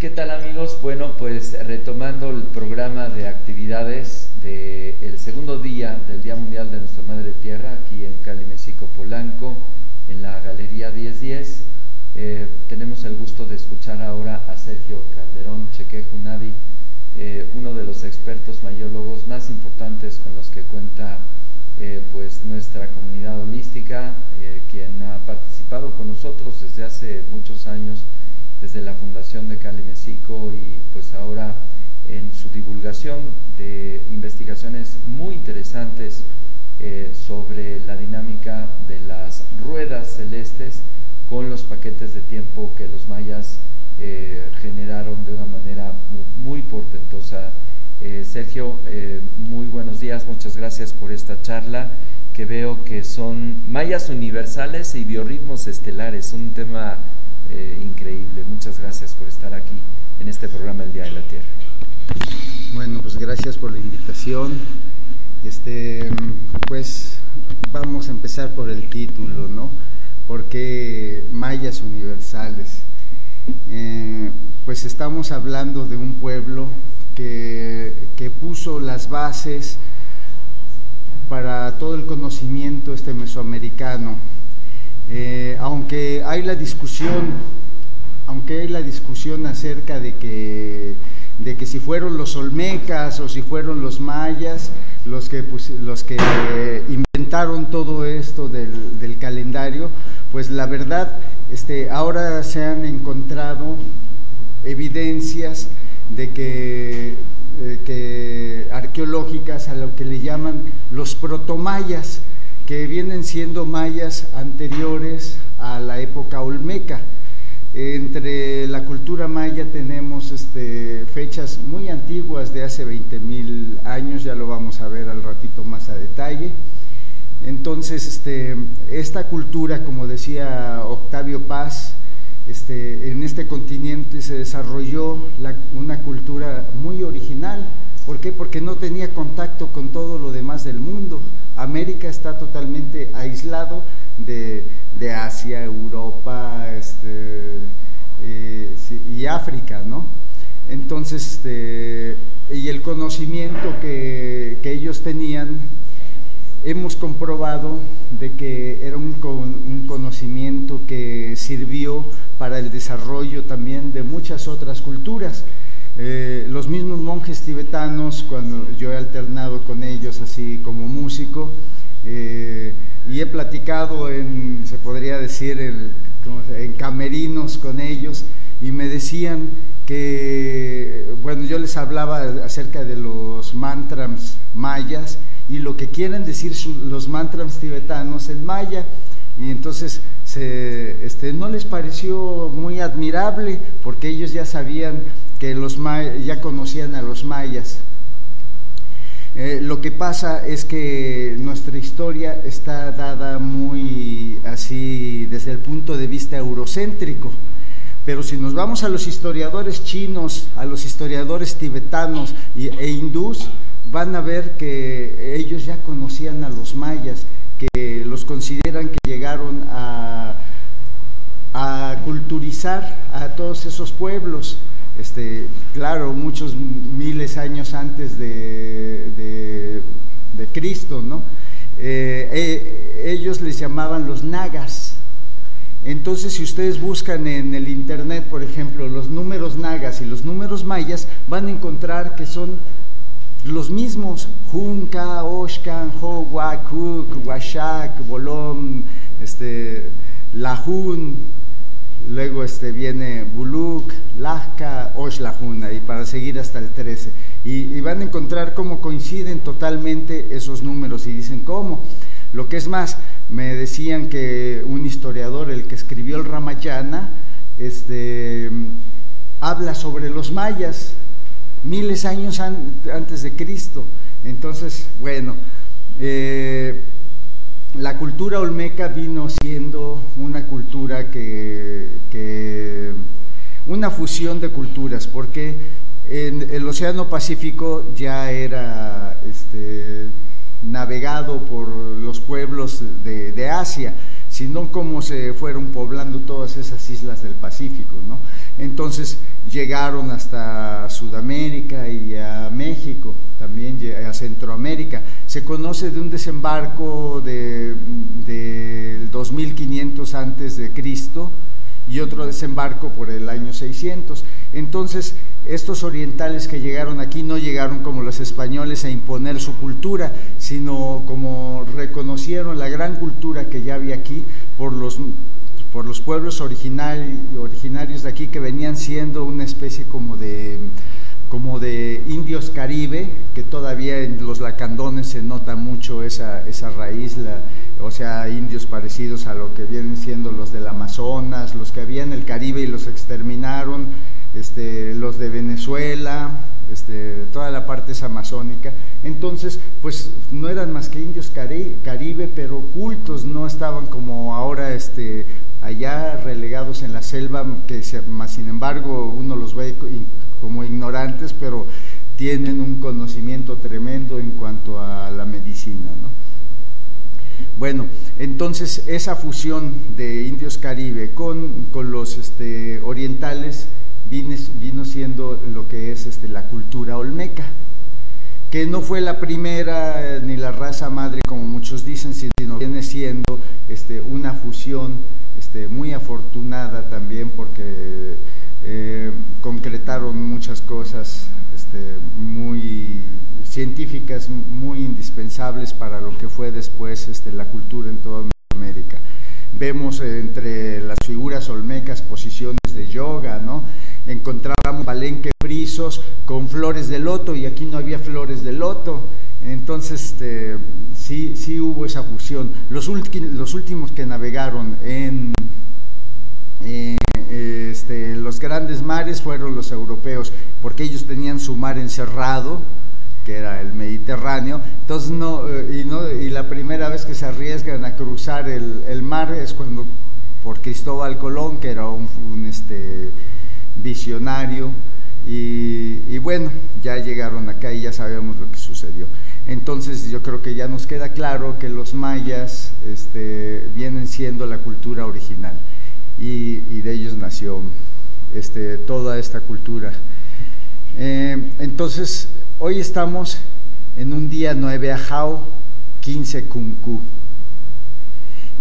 ¿Qué tal amigos? Bueno, pues retomando el programa de actividades del segundo día del Día Mundial de Nuestra Madre Tierra, aquí en Cali, México, Polanco, en la Galería 1010, eh, tenemos el gusto de escuchar ahora a Sergio Calderón Cheque Junavi, eh, uno de los expertos mayólogos más importantes con los que cuenta eh, pues nuestra comunidad holística, quien ha participado con nosotros desde hace muchos años desde la Fundación de Cali Mexico y pues ahora en su divulgación de investigaciones muy interesantes eh, sobre la dinámica de las ruedas celestes con los paquetes de tiempo que los mayas eh, generaron de una manera muy, portentosa. Eh, Sergio, muy buenos días, muchas gracias por esta charla que veo que son mayas universales y biorritmos estelares, un tema eh, increíble. Muchas gracias por estar aquí en este programa El Día de la Tierra. Bueno, pues gracias por la invitación. Este, pues vamos a empezar por el título, ¿no? Porque mayas universales. Eh, pues estamos hablando de un pueblo que, que puso las bases para todo el conocimiento este mesoamericano eh, aunque hay la discusión, aunque hay la discusión acerca de que, de que si fueron los olmecas o si fueron los mayas los que, pues, los que inventaron todo esto del, calendario, pues la verdad, este, ahora se han encontrado evidencias de que, eh, que arqueológicas a lo que le llaman los protomayas, que vienen siendo mayas anteriores a la época olmeca. Entre la cultura maya tenemos este, fechas muy antiguas de hace 20 mil años, ya lo vamos a ver al ratito más a detalle. Entonces, este, esta cultura, como decía Octavio Paz, este, en este continente se desarrolló una cultura muy original. ¿Por qué? Porque no tenía contacto con todo lo demás del mundo. América está totalmente aislado de, Asia, Europa este, eh, y África, ¿no? Entonces, este, y el conocimiento que, ellos tenían, hemos comprobado de que era un, un, conocimiento que sirvió para el desarrollo también de muchas otras culturas. Eh, los mismos monjes tibetanos, cuando yo he alternado con ellos así como músico, eh, y he platicado en, se podría decir, en camerinos con ellos, y me decían que, bueno, yo les hablaba acerca de los mantras mayas y lo que quieren decir los mantras tibetanos en maya, y entonces se, este, no les pareció muy admirable porque ellos ya sabían que los ya conocían a los mayas. Eh, lo que pasa es que nuestra historia está dada muy así desde el punto de vista eurocéntrico, pero si nos vamos a los historiadores chinos, a los historiadores tibetanos e hindús, van a ver que ellos ya conocían a los mayas, que los consideran que llegaron a, a culturizar a todos esos pueblos este, claro, muchos miles años antes de, de, Cristo, ¿no? Eh, eh, ellos les llamaban los nagas. Entonces, si ustedes buscan en el internet, por ejemplo, los números nagas y los números mayas, van a encontrar que son los mismos. Junca, Oshkan, Kuk, Washak, Bolom, este, Lahun, luego este, viene Buluk, Lajka, Oshlahuna, y para seguir hasta el 13. Y, van a encontrar cómo coinciden totalmente esos números y dicen cómo. Lo que es más, me decían que un historiador, el que escribió el Ramayana, este, habla sobre los mayas, miles años antes de Cristo. Entonces, bueno, eh, la cultura olmeca vino siendo una cultura que, una fusión de culturas, porque en el Océano Pacífico ya era este, navegado por los pueblos de, de, Asia, sino como se fueron poblando todas esas islas del Pacífico. ¿no? Entonces llegaron hasta Sudamérica y a México, también a Centroamérica. Se conoce de un desembarco de, de 2500 antes de Cristo y otro desembarco por el año 600. Entonces, estos orientales que llegaron aquí no llegaron como los españoles a imponer su cultura, sino como reconocieron la gran cultura que ya había aquí por los, por los pueblos originarios de aquí que venían siendo una especie como de como de indios caribe, que todavía en los lacandones se nota mucho esa, esa raíz, o sea, indios parecidos a lo que vienen siendo los del Amazonas, los que había en el Caribe y los exterminaron, este, los de Venezuela, este, toda la parte es amazónica. Entonces, pues no eran más que indios caribe, pero ocultos, no estaban como ahora este, allá relegados en la selva, que más sin embargo uno los ve como ignorantes, pero tienen un conocimiento tremendo en cuanto a la medicina. Bueno, entonces esa fusión de indios caribe con, con los este, orientales vino, siendo lo que es este, la cultura olmeca, que no fue la primera eh, ni la raza madre como muchos dicen, sino viene siendo este, una fusión este, muy afortunada también porque eh, concretaron muchas cosas este, muy científicas, muy indispensables para lo que fue después este, la cultura en toda América. Vemos entre las figuras olmecas posiciones de yoga, ¿no? encontrábamos palenque brizos con flores de loto y aquí no había flores de loto. Entonces, este, sí, sí hubo esa fusión. Los, últimos que navegaron en este, los grandes mares fueron los europeos, porque ellos tenían su mar encerrado, que era el Mediterráneo. Entonces, no, y, no, y la primera vez que se arriesgan a cruzar el, mar es cuando, por Cristóbal Colón, que era un, este, visionario, y, bueno, ya llegaron acá y ya sabemos lo que sucedió. Entonces yo creo que ya nos queda claro que los mayas este, vienen siendo la cultura original y, de ellos nació este, toda esta cultura. Eh, entonces, hoy estamos en un día 9 Ajao, 15 Kunku.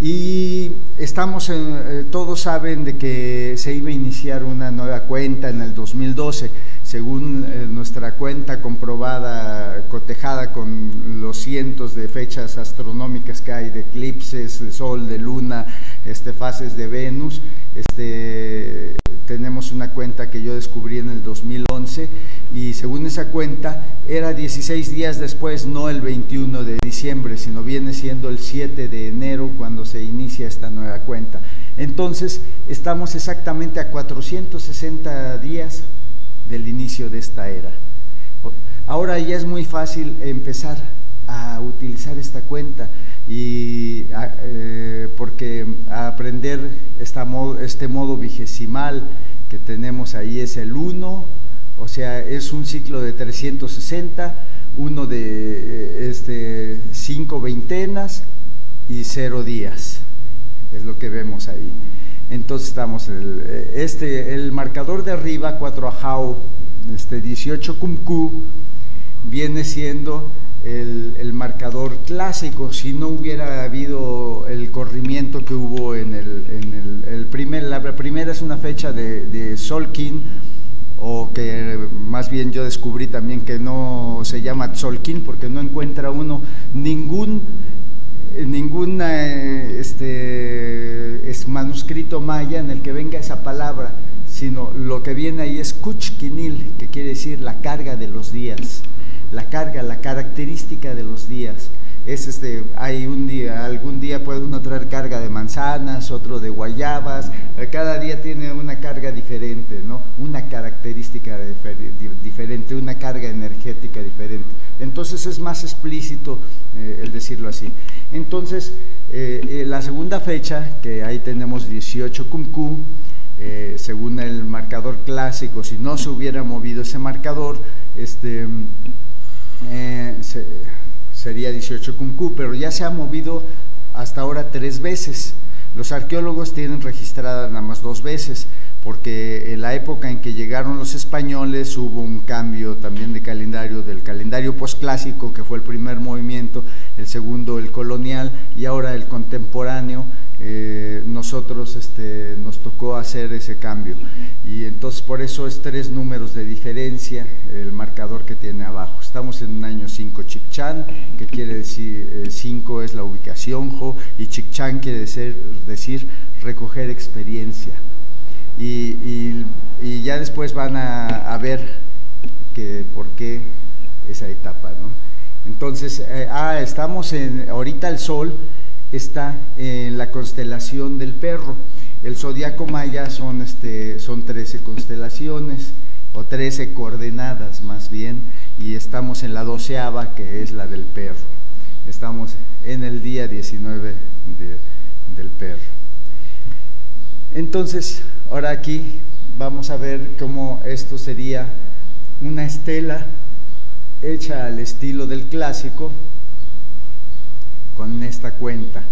Y estamos, eh, todos saben de que se iba a iniciar una nueva cuenta en el 2012, según eh, nuestra cuenta comprobada, cotejada con los cientos de fechas astronómicas que hay de eclipses de Sol, de Luna, este, fases de Venus. Este, tenemos una cuenta que yo descubrí en el 2011 y según esa cuenta era 16 días después, no el 21 de diciembre, sino viene siendo el 7 de enero cuando se inicia esta nueva cuenta. Entonces estamos exactamente a 460 días del inicio de esta era. Ahora ya es muy fácil empezar a utilizar esta cuenta y eh, porque aprender esta este modo vigesimal que tenemos ahí es el 1, o sea, es un ciclo de 360, uno de eh, este, cinco veintenas y cero días, es lo que vemos ahí. Entonces estamos, el, eh, este, el marcador de arriba, 4 ajao, este 18 cumcu, viene siendo el, marcador clásico, si no hubiera habido el corrimiento que hubo en el, primer, la primera es una fecha de, de Solkin, o que más bien yo descubrí también que no se llama Tzolkin porque no encuentra uno ningún ningún eh, este, es manuscrito maya en el que venga esa palabra, sino lo que viene ahí es Kuchkinil, que quiere decir la carga de los días la carga, la característica de los días. Es este, hay un día, algún día puede uno traer carga de manzanas, otro de guayabas, eh, cada día tiene una carga diferente, ¿no? Una característica diferente, una carga energética diferente. Entonces es más explícito eh, el decirlo así. Entonces, eh, la segunda fecha, que ahí tenemos 18 Kumku, según el marcador clásico, si no se hubiera movido ese marcador, este, eh, sería 18 Kumku, pero ya se ha movido hasta ahora tres veces. Los arqueólogos tienen registrada nada más dos veces, porque en la época en que llegaron los españoles hubo un cambio también de calendario, del calendario posclásico, que fue el primer movimiento, el segundo el colonial y ahora el contemporáneo, eh, nosotros este, nos tocó hacer ese cambio. Y entonces por eso es tres números de diferencia el marcador que tiene abajo. Estamos en un año 5 Chichan, que quiere decir 5 eh, es la ubicación, Jo, y Chichan quiere decir, decir recoger experiencia y, ya después van a, ver que, por qué esa etapa. ¿no? Entonces, eh, ah, estamos en, ahorita el Sol está en la constelación del perro. El zodiaco maya son, este, son 13 constelaciones, o 13 coordenadas más bien, y estamos en la doceava, que es la del perro. Estamos en el día 19 del perro. Entonces, ahora aquí vamos a ver cómo esto sería una estela hecha al estilo del clásico con esta cuenta.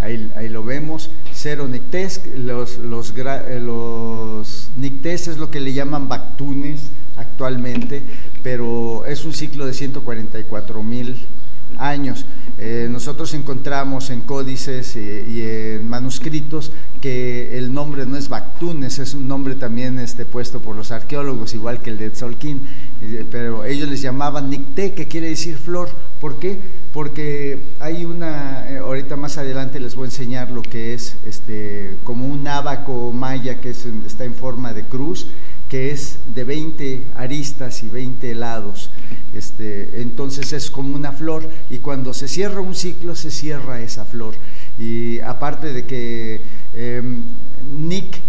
Ahí, lo vemos, cero nictés, los, los, eh, los nictés es lo que le llaman bactunes actualmente, pero es un ciclo de 144 mil años. Eh, nosotros encontramos en códices y, en manuscritos que el nombre no es Bactunes, es un nombre también este, puesto por los arqueólogos, igual que el de Tzolk'in, eh, pero ellos les llamaban Nicté, que quiere decir flor. ¿Por qué? Porque hay una, eh, ahorita más adelante les voy a enseñar lo que es este, como un abaco maya que está en forma de cruz, que es de 20 aristas y 20 lados. Este, entonces es como una flor y cuando se cierra un ciclo se cierra esa flor. Y aparte de que em, Nick,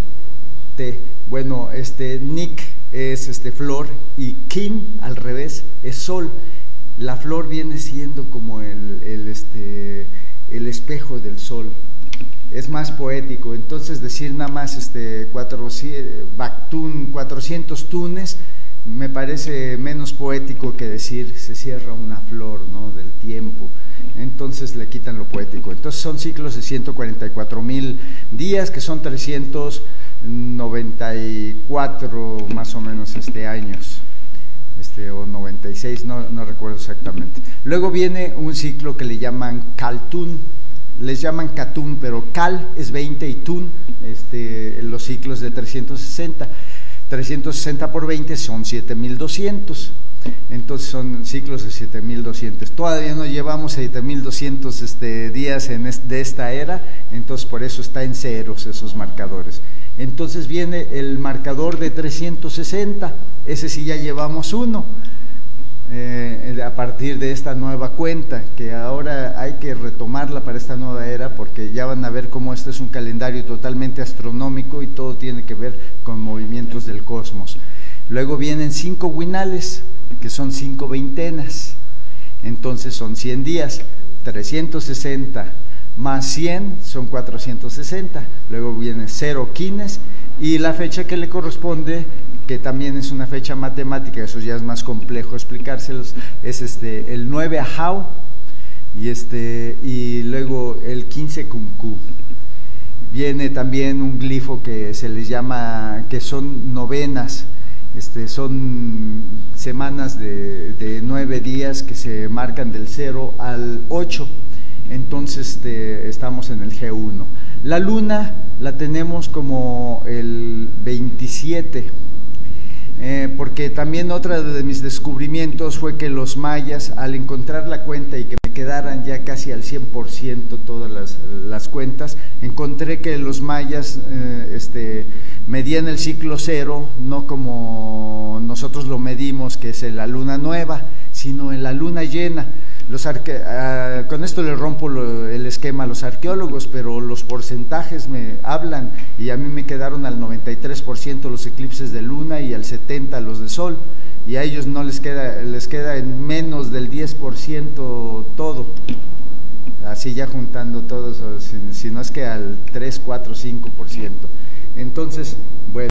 te, bueno, este, Nick es este, flor y Kin al revés es sol. La flor viene siendo como el, el, este, el espejo del sol es más poético. Entonces decir nada más este 400, 400 tunes me parece menos poético que decir se cierra una flor ¿no? del tiempo. Entonces le quitan lo poético. Entonces son ciclos de 144 mil días, que son 394 más o menos este años. Este, o 96, no, no recuerdo exactamente. Luego viene un ciclo que le llaman Kaltun, les llaman Katun, pero Cal es 20 y Tun, este, los ciclos de 360. 360 por 20 son 7200. Entonces son ciclos de 7200. Todavía no llevamos 7200 este, días en de esta era, entonces por eso está en ceros esos marcadores. Entonces viene el marcador de 360, ese sí ya llevamos uno. Eh, a partir de esta nueva cuenta, que ahora hay que retomarla para esta nueva era, porque ya van a ver cómo este es un calendario totalmente astronómico y todo tiene que ver con movimientos del cosmos. Luego vienen cinco winales, que son cinco veintenas, entonces son 100 días, 360 más 100 son 460, luego viene 0 quines y la fecha que le corresponde que también es una fecha matemática, eso ya es más complejo explicárselos, es este, el 9 Ajau y, este, y luego el 15 Kumku. Viene también un glifo que se les llama, que son novenas, este, son semanas de, nueve días que se marcan del 0 al 8, entonces este, estamos en el G1. La luna la tenemos como el 27 eh, porque también otro de mis descubrimientos fue que los mayas, al encontrar la cuenta y que me quedaran ya casi al 100% todas las, cuentas, encontré que los mayas eh, este, medían el ciclo cero, no como nosotros lo medimos, que es en la luna nueva, sino en la luna llena. Los ah, con esto le rompo el esquema a los arqueólogos, pero los porcentajes me hablan y a mí me quedaron al 93% los eclipses de luna y al 70% los de sol y a ellos no les queda, les queda en menos del 10% todo. Así ya juntando todos, si, si no es que al 3, 4, 5%. Entonces, bueno.